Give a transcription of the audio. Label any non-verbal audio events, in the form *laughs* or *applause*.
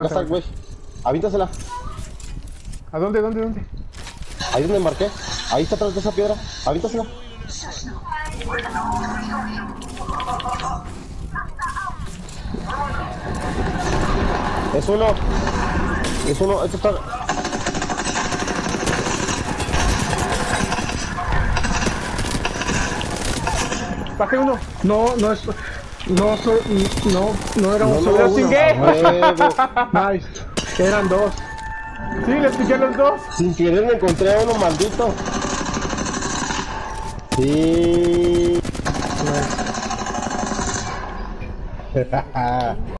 Acá está, güey. Avíntasela. ¿A dónde, dónde, dónde? Ahí donde marqué. Ahí está atrás de esa piedra. Avíntasela. Es uno. Es uno. Este está. Bajé uno. No, no es. No, so- no, no era No, un no, solo lo. Huevo. Nice. Eran dos. Sí, les piqué los dos. Sin querer me encontré a uno maldito. Sí. Nice. *laughs*